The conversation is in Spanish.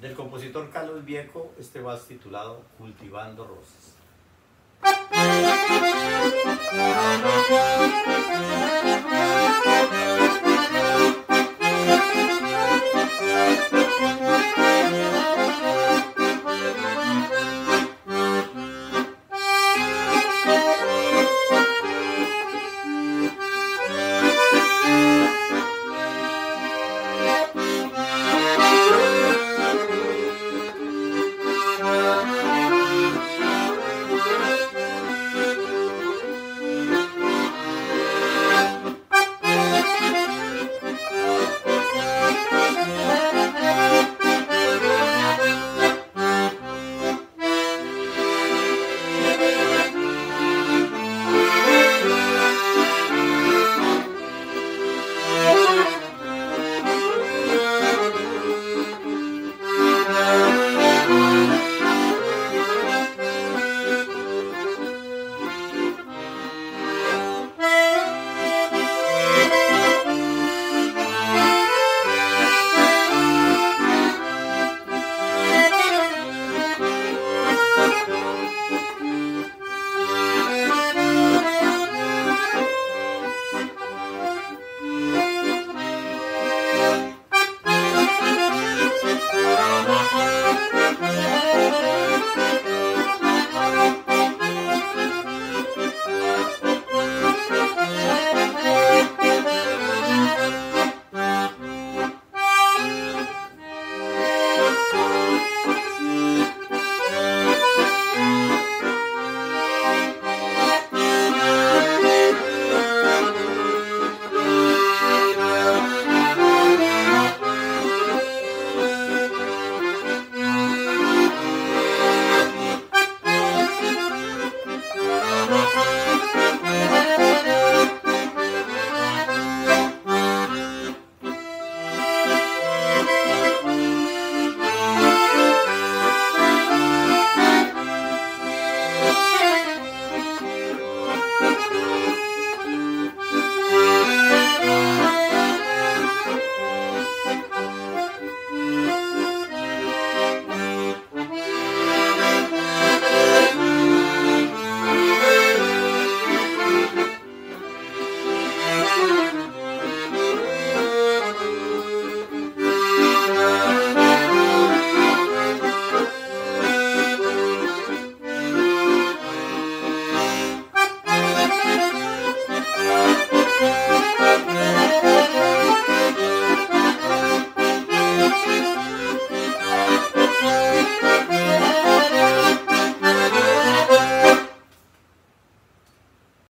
Del compositor Carlos Vieco, este va titulado Cultivando Rosas.